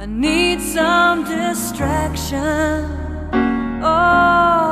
I need some distraction. Oh,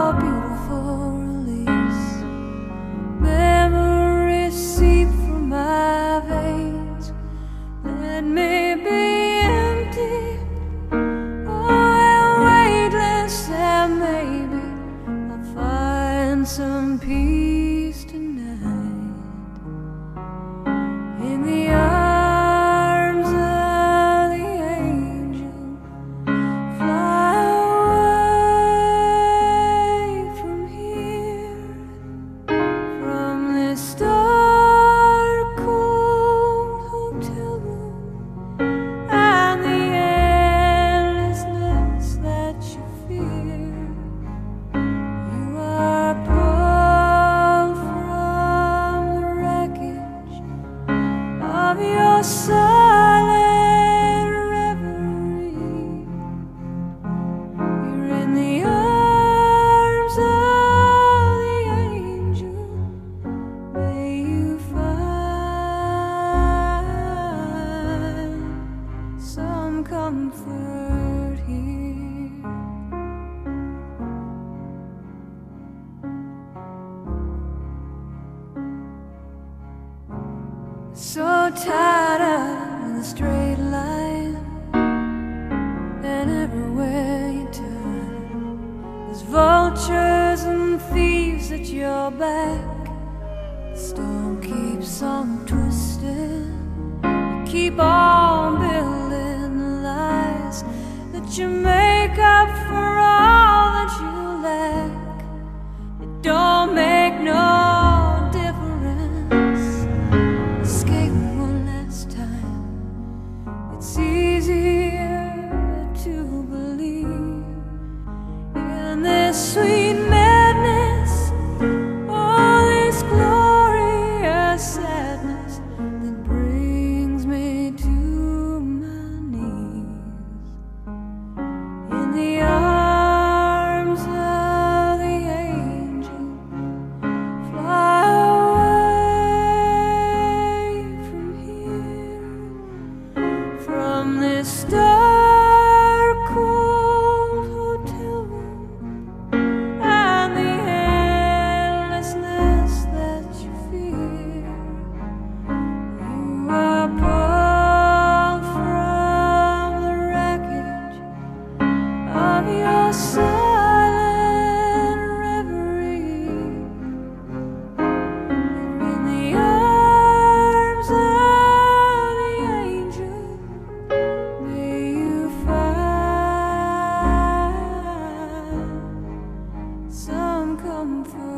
comfort here. So tired of the straight line, and everywhere you turn, there's vultures and thieves at your back. of your silent reverie. In the arms of the angel. May you find some comfort.